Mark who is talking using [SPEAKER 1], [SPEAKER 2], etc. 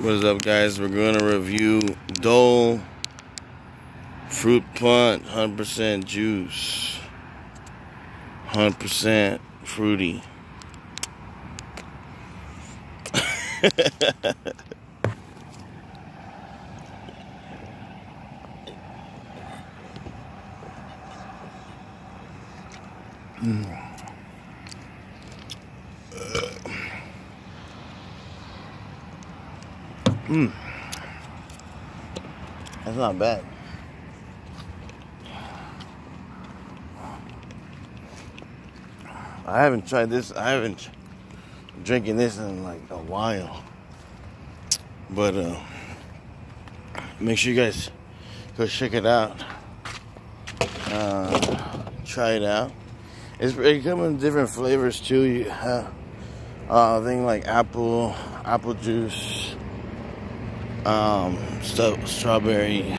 [SPEAKER 1] What is up, guys? We're going to review Dole Fruit Punch 100% juice. 100% fruity. mm. Mm. That's not bad. I haven't tried this. I haven't drinking this in like a while. But uh, make sure you guys go check it out. Uh, try it out. It's it comes in different flavors too. You have uh, thing like apple, apple juice um, strawberry